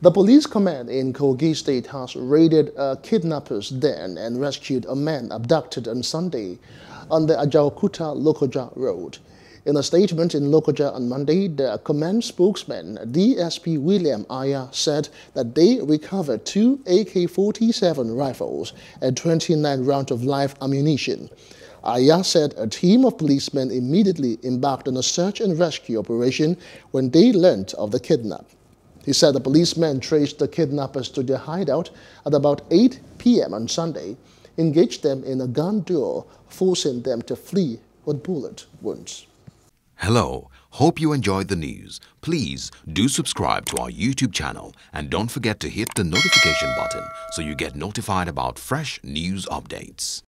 The police command in Kogi State has raided a kidnapper's den and rescued a man abducted on Sunday on the Ajaokuta Lokoja Road. In a statement in Lokoja on Monday, the command spokesman, DSP William Aya, said that they recovered two AK-47 rifles and 29 rounds of live ammunition. Aya said a team of policemen immediately embarked on a search and rescue operation when they learned of the kidnap. He said the policemen traced the kidnappers to their hideout at about 8 p.m. on Sunday, engaged them in a gun duel, forcing them to flee with bullet wounds. Hello, hope you enjoyed the news. Please do subscribe to our YouTube channel and don't forget to hit the notification button so you get notified about fresh news updates.